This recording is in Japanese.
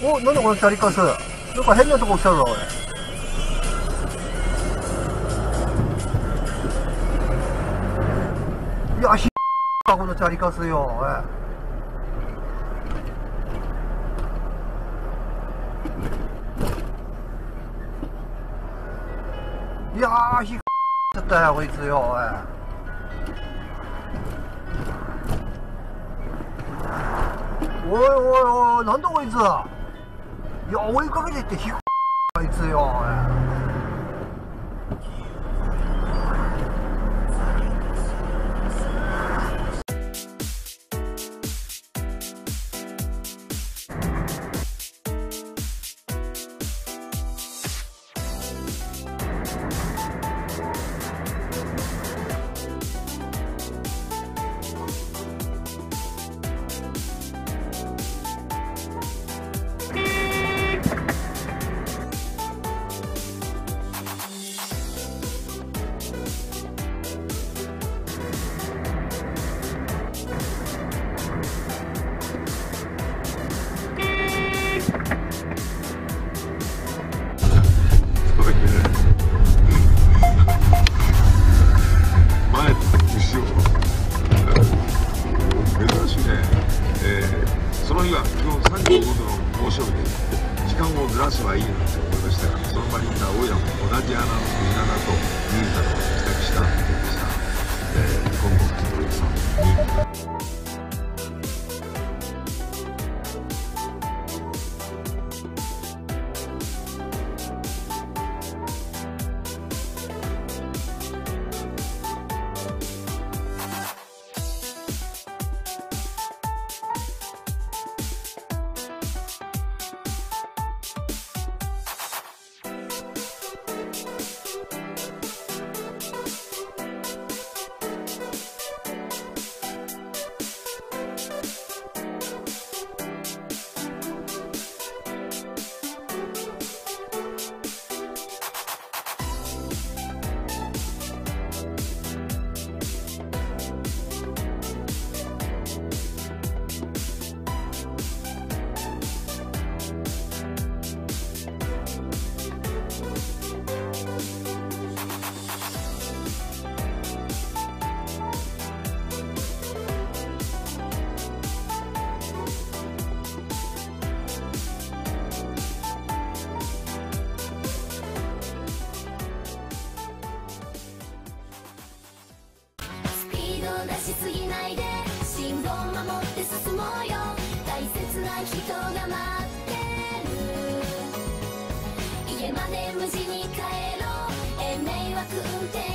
お、なんだこのチャリカス？なんか変なとこ来たぞ、俺。いや、ひか、このチャリカスよ、おい。いやー、ひっちゃったよ、こいつよ、おい。おいおいおい、なんだこいつ？いや、追いかけてってひっ あいつよ、いいなんて思いましたがその場にいた大家も同じ穴の藤棚と新潟の帰宅したわけでした、人が待ってる。家まで無事に帰ろう。え迷惑運転